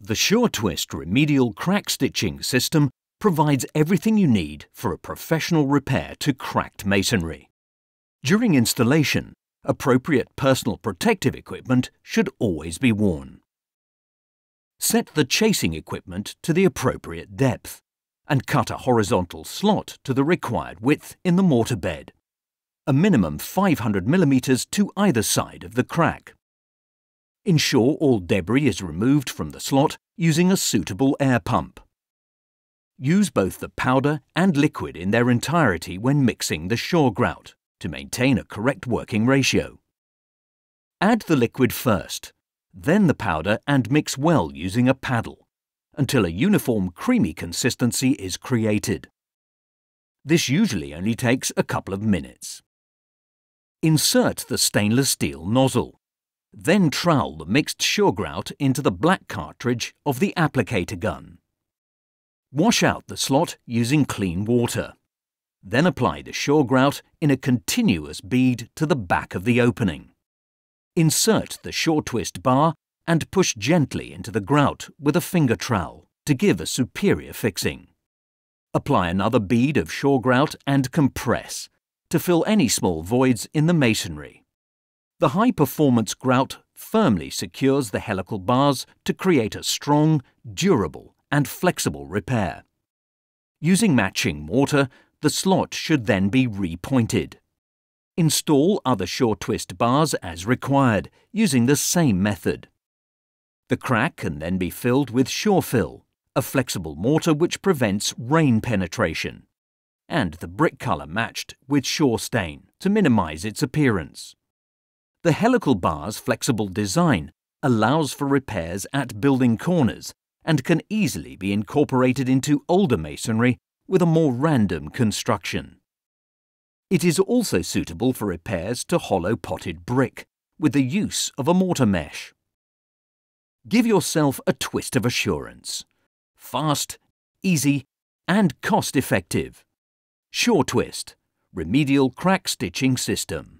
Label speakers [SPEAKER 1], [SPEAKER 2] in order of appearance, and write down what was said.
[SPEAKER 1] The SureTwist remedial crack stitching system provides everything you need for a professional repair to cracked masonry. During installation, appropriate personal protective equipment should always be worn. Set the chasing equipment to the appropriate depth and cut a horizontal slot to the required width in the mortar bed, a minimum 500 mm to either side of the crack. Ensure all debris is removed from the slot using a suitable air pump. Use both the powder and liquid in their entirety when mixing the SureGrout to maintain a correct working ratio. Add the liquid first, then the powder and mix well using a paddle until a uniform creamy consistency is created. This usually only takes a couple of minutes. Insert the stainless steel nozzle. Then trowel the mixed SureGrout into the black cartridge of the applicator gun. Wash out the slot using clean water. Then apply the SureGrout in a continuous bead to the back of the opening. Insert the short SureTwist bar and push gently into the grout with a finger trowel to give a superior fixing. Apply another bead of SureGrout and compress to fill any small voids in the masonry. The high-performance grout firmly secures the helical bars to create a strong, durable and flexible repair. Using matching mortar, the slot should then be repointed. Install other SureTwist bars as required, using the same method. The crack can then be filled with SureFill, a flexible mortar which prevents rain penetration, and the brick colour matched with SureStain to minimise its appearance. The helical bar's flexible design allows for repairs at building corners and can easily be incorporated into older masonry with a more random construction. It is also suitable for repairs to hollow potted brick with the use of a mortar mesh. Give yourself a twist of assurance. Fast, easy and cost-effective. SureTwist, Remedial Crack Stitching System.